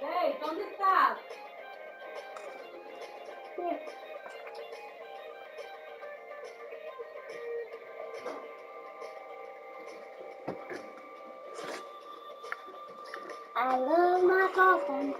Hey, ¿dónde estás? I love my girlfriend.